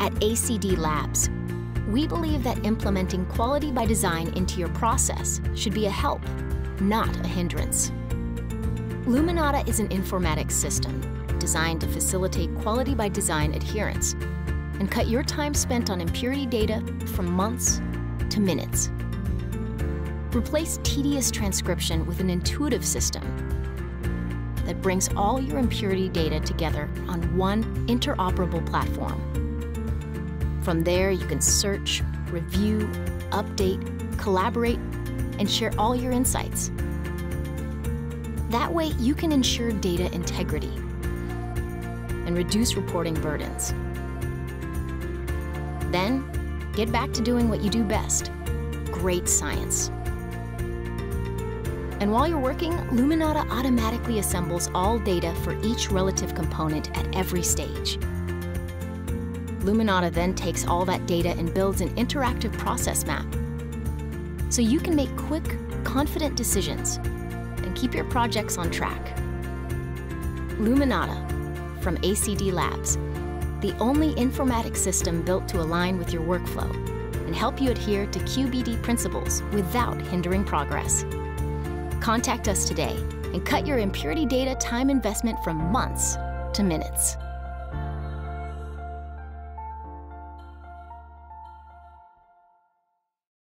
At ACD Labs, we believe that implementing quality by design into your process should be a help, not a hindrance. Luminata is an informatics system designed to facilitate quality by design adherence and cut your time spent on impurity data from months to minutes. Replace tedious transcription with an intuitive system that brings all your impurity data together on one interoperable platform. From there, you can search, review, update, collaborate, and share all your insights. That way, you can ensure data integrity and reduce reporting burdens. Then, get back to doing what you do best great science. And while you're working, Luminata automatically assembles all data for each relative component at every stage. Luminata then takes all that data and builds an interactive process map. So you can make quick, confident decisions and keep your projects on track. Luminata from ACD Labs, the only informatics system built to align with your workflow and help you adhere to QBD principles without hindering progress. Contact us today and cut your impurity data time investment from months to minutes.